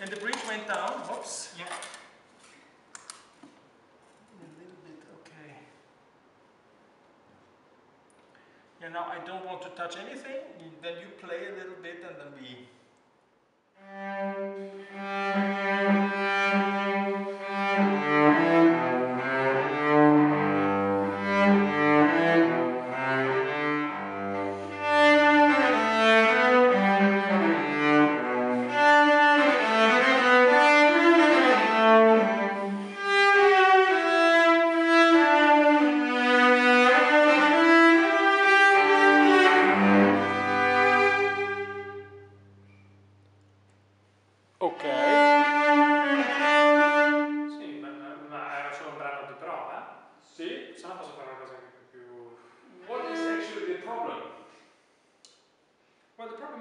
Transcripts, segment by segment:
And the bridge went down. Whoops. Yeah. A little bit, okay. Yeah, now I don't want to touch anything. Then you play a little bit and then we.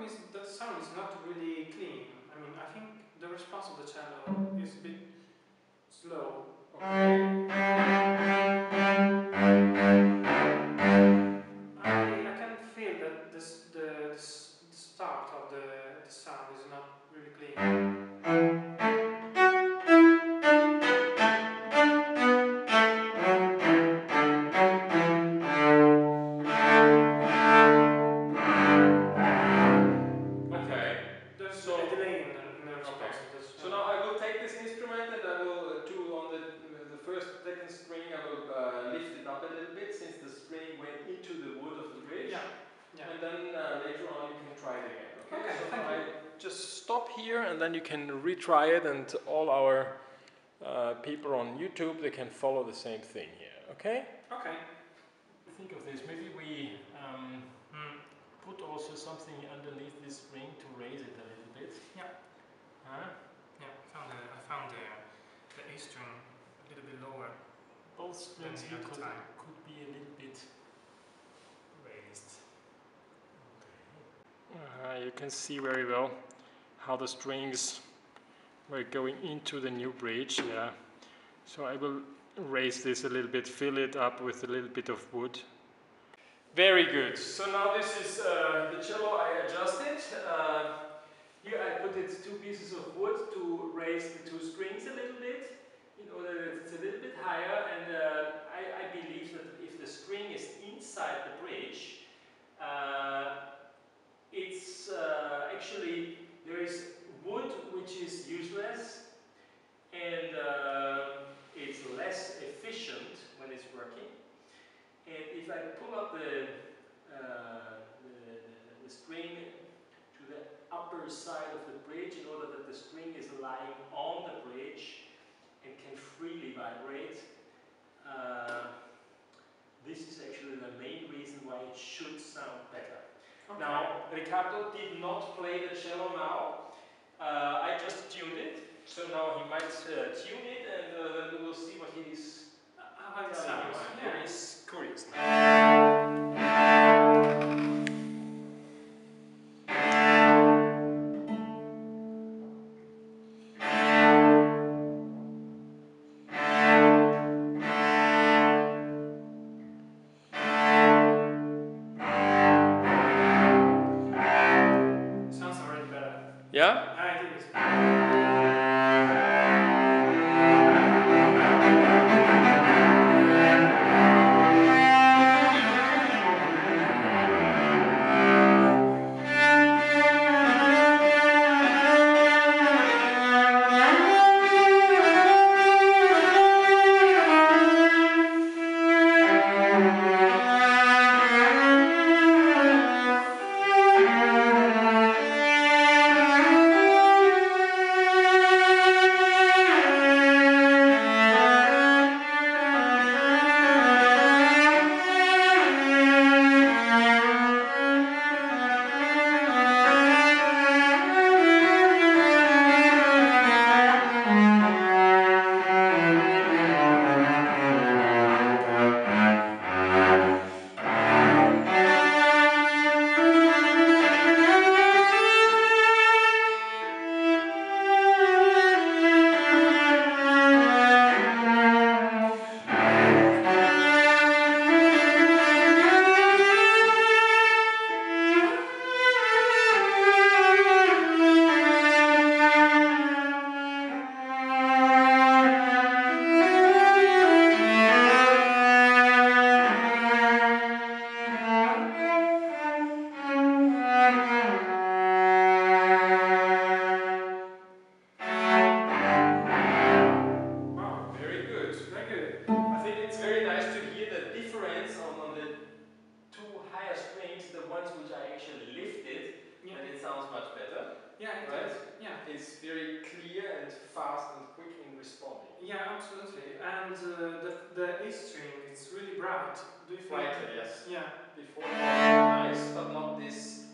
Is the sound is not really clean. I mean, I think the response of the channel is a bit slow. Okay. Stop here and then you can retry it and all our uh, people on YouTube, they can follow the same thing here. Okay? Okay. Think of this, maybe we um, Mm. put also something underneath this ring to raise it a little bit. Yeah. Huh? Yeah, I found the, I found the, the A string a little bit lower. Both strings the here could, could be a little bit raised. Uh, you can see very well how the strings were going into the new bridge. Yeah. So I will raise this a little bit, fill it up with a little bit of wood. Very good. So now this is uh, the cello I adjusted. Uh, here I put it two pieces of wood to raise the two strings a little bit in order that it's a little bit higher and uh, I, I believe that if the string is inside the bridge uh, it's uh, actually there is wood which is useless and uh, it's less efficient when it's working and if I pull up the, uh, the, the, string to the upper side of the bridge in order that the string is lying on the bridge and can freely vibrate. Uh, this is actually the main reason why it should sound better. Now, Ricardo did not play the cello now. Uh, I just tuned it, so now he might uh, tune it and uh, then we will see what he's How it telling sounds. I'm Yeah. very curious. Sounds already better. Yeah? Yeah. Very clear and fast and quick in responding. Yeah, absolutely. And uh, the, the A string, it's really bright. Do you feel Brighter, yes. Yeah. Before it was nice, but not this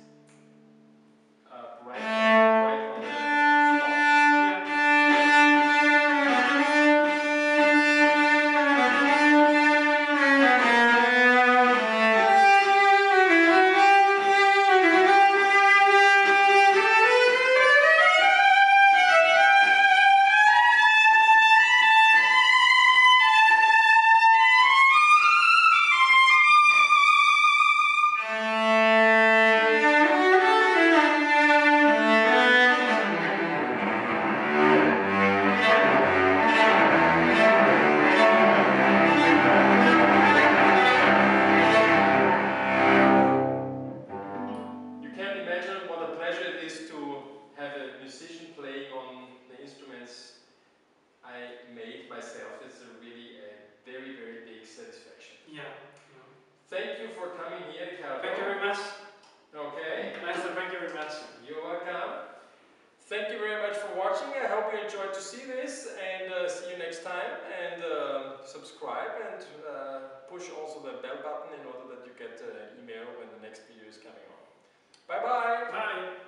Thank you for coming here, Ricardo. Thank you very much. Okay, Nice Master, thank you very much. you're welcome. Thank you very much for watching. I hope you enjoyed to see this and uh, see you next time. And uh, subscribe and uh, push also the bell button in order that you get an email when the next video is coming on. Bye-bye. Bye. Bye.